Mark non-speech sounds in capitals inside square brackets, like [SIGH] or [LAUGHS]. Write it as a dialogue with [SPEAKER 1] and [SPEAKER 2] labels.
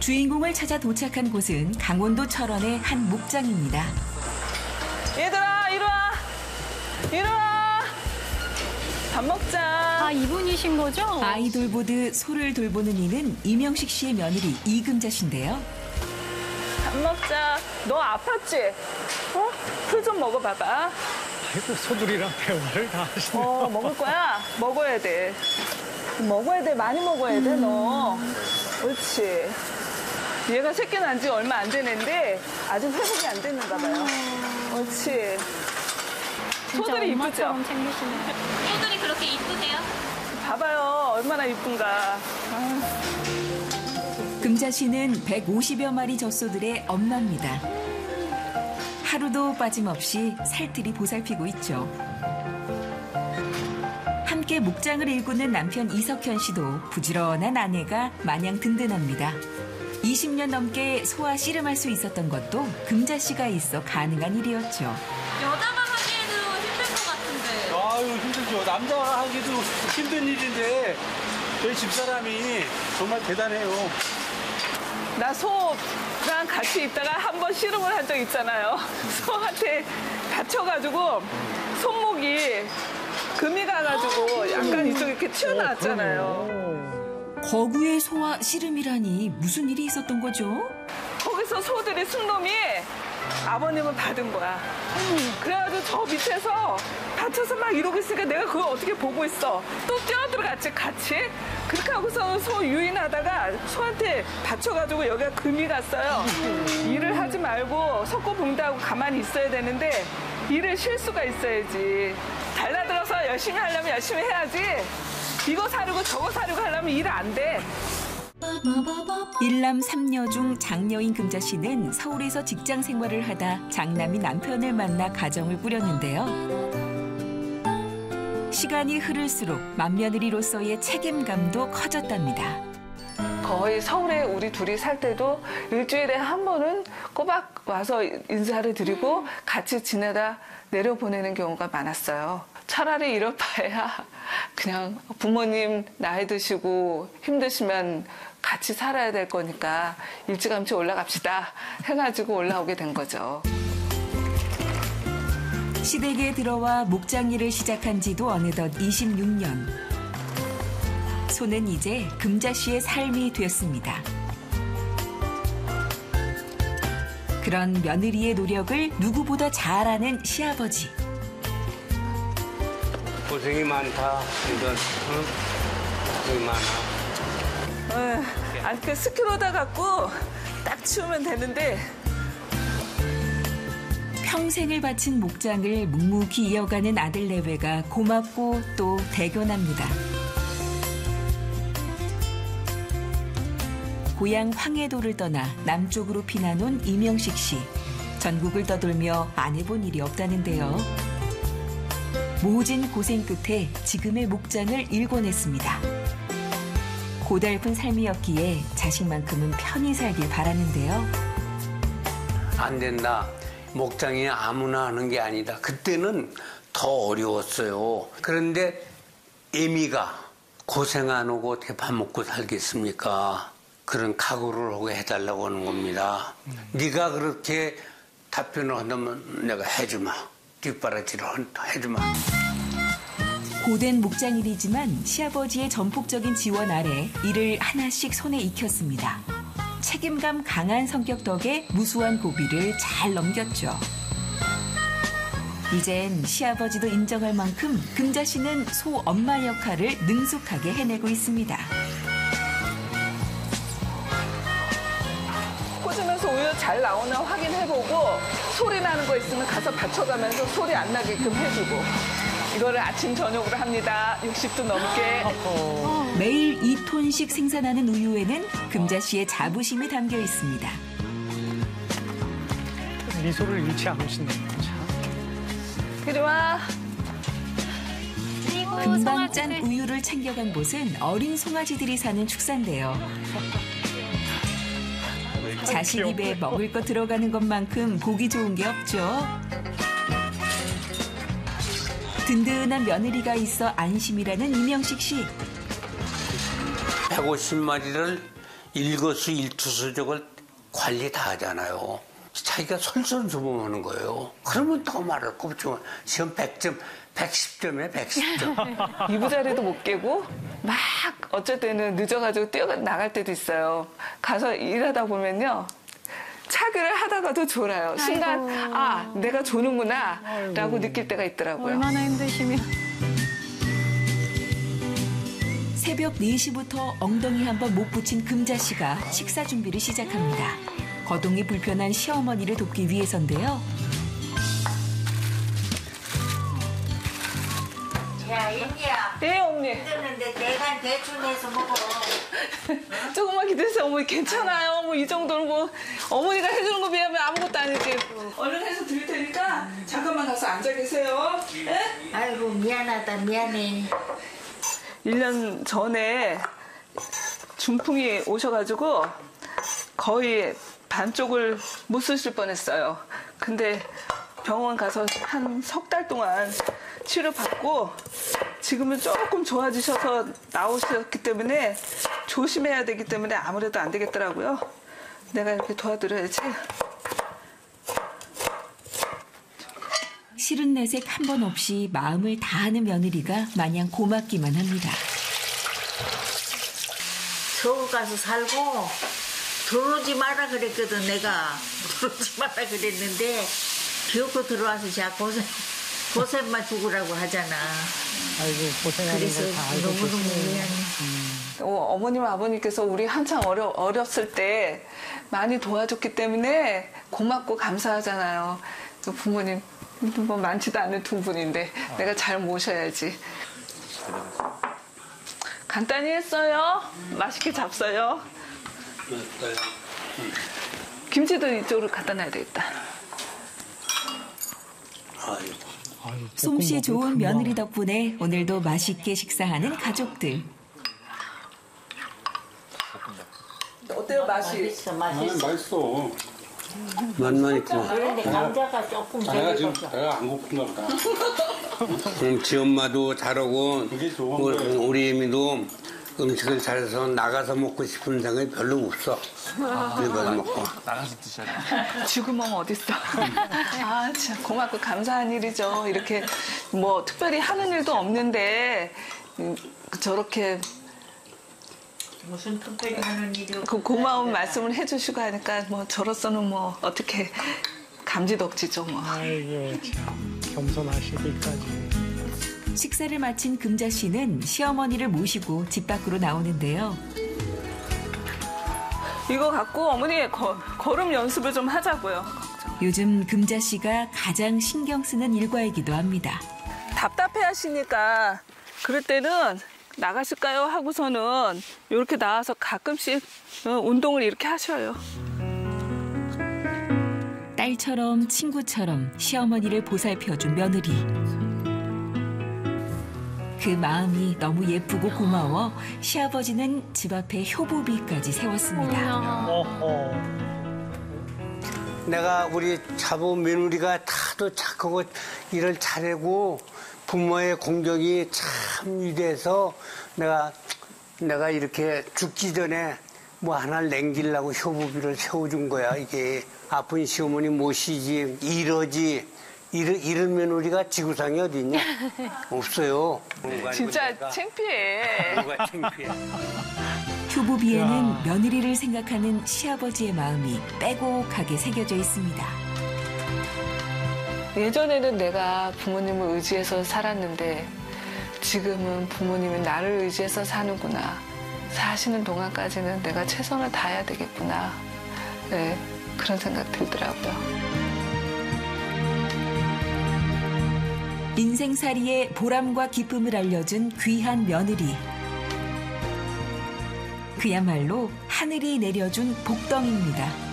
[SPEAKER 1] 주인공을 찾아 도착한 곳은 강원도 철원의 한 목장입니다.
[SPEAKER 2] 얘들아, 이리 와. 이리 와. 밥 먹자.
[SPEAKER 3] 아, 이분이신 거죠?
[SPEAKER 1] 아이돌 보듯 소를 돌보는 이는 이명식 씨의 며느리 이금자 씨인데요.
[SPEAKER 2] 밥 먹자. 너 아팠지? 어? 풀 좀 먹어봐봐.
[SPEAKER 4] 아이고 소들이랑 대화를 다 하시네.
[SPEAKER 2] 어, 먹을 거야? 먹어야 돼. 먹어야 돼. 많이 먹어야 돼, 너. 옳지. 얘가 새끼 난 지 얼마 안 되는데 아직 회복이 안 됐는가 봐요. 옳지. 소들이 이쁘죠?
[SPEAKER 3] 챙기시네요.
[SPEAKER 5] 소들이 그렇게 이쁘세요?
[SPEAKER 2] 봐봐요. 얼마나 이쁜가.
[SPEAKER 1] 금자 씨는 150여 마리 젖소들의 엄마입니다. 하루도 빠짐없이 살뜰히 보살피고 있죠. 함께 목장을 일구는 남편 이석현 씨도 부지런한 아내가 마냥 든든합니다. 20년 넘게 소와 씨름할 수 있었던 것도 금자 씨가 있어 가능한 일이었죠.
[SPEAKER 5] 여자가 하기에도 힘들 것 같은데.
[SPEAKER 6] 아유 힘들죠. 남자가 하기도 힘든 일인데 저희 집사람이 정말 대단해요.
[SPEAKER 2] 나 소랑 같이 있다가 한 번 씨름을 한 적 있잖아요. [LAUGHS] 소한테 다쳐가지고 손목이 금이 가가지고 약간 이쪽 이렇게 튀어나왔잖아요.
[SPEAKER 1] 거구의 소와 씨름이라니 무슨 일이 있었던 거죠?
[SPEAKER 2] 거기서 소들이 순놈이 아버님을 받은 거야. 그래가지고 저 밑에서 다쳐서 막 이러고 있으니까 내가 그걸 어떻게 보고 있어. 또 뛰어들어갔지, 같이. 그렇게 하고서 소 유인하다가 소한테 다쳐가지고 여기가 금이 갔어요. 일을 하지 말고 석고 붕다하고 가만히 있어야 되는데 일을 쉴 수가 있어야지. 달라들어서 열심히 하려면 열심히 해야지. 이거 사려고 저거 사려고 하려면 일 안 돼.
[SPEAKER 1] 일남 삼녀 중 장녀인 금자 씨는 서울에서 직장 생활을 하다 장남이 남편을 만나 가정을 꾸렸는데요. 시간이 흐를수록 맏며느리로서의 책임감도 커졌답니다.
[SPEAKER 2] 거의 서울에 우리 둘이 살 때도 일주일에 한 번은 꼬박 와서 인사를 드리고 같이 지내다 내려보내는 경우가 많았어요. 차라리 이럴 바에야 그냥 부모님 나이 드시고 힘드시면 같이 살아야 될 거니까 일찌감치 올라갑시다 해가지고 올라오게 된 거죠.
[SPEAKER 1] 시댁에 들어와 목장 일을 시작한 지도 어느덧 26년. 소는 이제 금자 씨의 삶이 되었습니다. 그런 며느리의 노력을 누구보다 잘 아는 시아버지.
[SPEAKER 7] 고생이 많다. 이건 응? 고생이 많아.
[SPEAKER 2] 에휴, 아니 그 스키로다 갖고 딱 치우면 되는데
[SPEAKER 1] 평생을 바친 목장을 묵묵히 이어가는 아들 내외가 고맙고 또 대견합니다. 고향 황해도를 떠나 남쪽으로 피난 온 이명식 씨. 전국을 떠돌며 안 해본 일이 없다는데요. 모진 고생 끝에 지금의 목장을 일궈냈습니다. 고달픈 삶이었기에 자식만큼은 편히 살길 바라는데요.
[SPEAKER 7] 안 된다. 목장이 아무나 하는 게 아니다. 그때는 더 어려웠어요. 그런데 애미가 고생 안 하고 밥 먹고 살겠습니까? 그런 각오를 하고 해달라고 하는 겁니다. 네가 그렇게 답변을 한다면 내가 해주마. 뒷바라지를 해주마.
[SPEAKER 1] 고된 목장일이지만 시아버지의 전폭적인 지원 아래 일을 하나씩 손에 익혔습니다. 책임감 강한 성격 덕에 무수한 고비를 잘 넘겼죠. 이젠 시아버지도 인정할 만큼 금자 씨는 소 엄마 역할을 능숙하게 해내고 있습니다.
[SPEAKER 2] 꽂으면서 우유 잘 나오나 확인해보고 소리 나는 거 있으면 가서 받쳐가면서 소리 안 나게끔 해주고 이거를 아침 저녁으로 합니다. 60도 넘게.
[SPEAKER 1] 매일 2톤씩 생산하는 우유에는 금자 씨의 자부심이 담겨 있습니다.
[SPEAKER 4] 미소를 잃지. 참.
[SPEAKER 2] 이리 와.
[SPEAKER 1] 금방 짠 우유를 챙겨간 곳은 어린 송아지들이 사는 축사인데요. 자식 입에 먹을 거 들어가는 것만큼 보기 좋은 게 없죠. 든든한 며느리가 있어 안심이라는 이명식 씨.
[SPEAKER 7] 150마리를 일거수 일투수적을 관리 다 하잖아요. 자기가 솔선수범하는 거예요. 그러면 더 말할 거 없죠. 시험 100점, 110점에 110점. [LAUGHS]
[SPEAKER 2] 이부자리도 못 깨고 막 어쩔 때는 늦어가지고 뛰어 나갈 때도 있어요. 가서 일하다 보면요. 차기를 하다가도 졸아요. 순간 아 내가 조는구나 라고 느낄 때가 있더라고요.
[SPEAKER 3] 얼마나 힘드시면.
[SPEAKER 1] 새벽 4시부터 엉덩이 한 번 못 붙인 금자 씨가 식사 준비를 시작합니다. 거동이 불편한 시어머니를 돕기 위해서인데요.
[SPEAKER 8] 야, 인디야.
[SPEAKER 2] 네 언니
[SPEAKER 8] 힘드는데 내가 대충 해서 먹어. [LAUGHS]
[SPEAKER 2] 조금만 기다리세요 어머니 괜찮아요 뭐 이 정도는 뭐 어머니가 해주는 거 비하면 아무것도 아니지 얼른 해서 드릴 테니까 잠깐만 가서 앉아 계세요 네?
[SPEAKER 8] 아이고, 미안하다, 미안해.
[SPEAKER 2] 1년 전에 중풍이 오셔가지고 거의 반쪽을 못 쓰실 뻔했어요. 근데 병원 가서 한 석 달 동안 치료받고 지금은 조금 좋아지셔서 나오셨기 때문에 조심해야 되기 때문에 아무래도 안 되겠더라고요. 내가 이렇게 도와드려야지.
[SPEAKER 1] 싫은 내색 한 번 없이 마음을 다하는 며느리가 마냥 고맙기만 합니다.
[SPEAKER 8] 서울 가서 살고, 들어오지 마라 그랬거든, 내가. 들어오지 마라 그랬는데, 기어코 들어와서 자 고생, 고생만 죽으라고 하잖아.
[SPEAKER 4] 아이고 고생하는
[SPEAKER 8] 그래서
[SPEAKER 4] 걸다 알고
[SPEAKER 8] 너무너무
[SPEAKER 4] 계시네요.
[SPEAKER 8] 미안해.
[SPEAKER 2] 어, 어머님 아버님께서 우리 한창 어려, 어렸을 때 많이 도와줬기 때문에 고맙고 감사하잖아요. 그 부모님 뭐 많지도 않은 두 분인데 내가 잘 모셔야지. 간단히 했어요. 맛있게 잡숴요. 김치도 이쪽으로 갖다 놔야 되겠다.
[SPEAKER 7] 아이고.
[SPEAKER 4] 아유,
[SPEAKER 1] 솜씨 좋은 며느리 덕분에 오늘도 맛있게 식사하는 가족들.
[SPEAKER 2] 어때요 맛이?
[SPEAKER 8] 맛있어, 맛있어.
[SPEAKER 6] 맛있어.
[SPEAKER 7] 맛만 있고.
[SPEAKER 8] 그런데 감자가 조금
[SPEAKER 6] 자네가 지금. 배가 안 고픈가 보다.
[SPEAKER 7] 음, 지 엄마도 잘하고
[SPEAKER 6] 그게 좋은
[SPEAKER 7] 우리,
[SPEAKER 6] 거예요.
[SPEAKER 7] 우리 애미도 음식을 잘해서 나가서 먹고 싶은 생각이 별로 없어. 일반 먹고.
[SPEAKER 2] 지금은 어딨어? [LAUGHS] 아, 참 고맙고 감사한 일이죠. 이렇게 뭐 특별히 하는 일도 없는데 음, 저렇게
[SPEAKER 8] 무슨 특별히 하는 일이.
[SPEAKER 2] 그 고마운 말씀을 해주시고 하니까 뭐 저로서는 뭐 어떻게 감지덕지죠 뭐.
[SPEAKER 4] 아이고 참 겸손하시기까지.
[SPEAKER 1] 식사를 마친 금자 씨는 시어머니를 모시고 집 밖으로 나오는데요.
[SPEAKER 2] 이거 갖고 어머니 거- 걸음 연습을 좀 하자고요.
[SPEAKER 1] 요즘 금자 씨가 가장 신경 쓰는 일과이기도 합니다.
[SPEAKER 2] 답답해 하시니까 그럴 때는 나가실까요? 하고서는 이렇게 나와서 가끔씩 어, 운동을 이렇게 하셔요.
[SPEAKER 1] 딸처럼 친구처럼 시어머니를 보살펴준 며느리. 그 마음이 너무 예쁘고 고마워 시아버지는 집 앞에 효부비까지 세웠습니다.
[SPEAKER 7] 내가 우리 자부 며느리가 다도 착하고 일을 잘하고 부모의 공경이 참 위대해서 내가 내가 이렇게 죽기 전에 뭐 하나를 남기려고 효부비를 세워준 거야. 이게 아픈 시어머니 모시지 이러지 이런, 이런 며느리가 지구상에 어디 있냐 [LAUGHS] 없어요
[SPEAKER 2] 진짜 창피해.
[SPEAKER 7] 창피해
[SPEAKER 1] 효부비에는 며느리를 생각하는 시아버지의 마음이 빼곡하게 새겨져 있습니다.
[SPEAKER 2] 예전에는 내가 부모님을 의지해서 살았는데 지금은 부모님이 나를 의지해서 사는구나. 사시는 동안까지는 내가 최선을 다해야 되겠구나. 네, 그런 생각 들더라고요.
[SPEAKER 1] 인생살이의 보람과 기쁨을 알려준 귀한 며느리. 그야말로 하늘이 내려준 복덩입니다.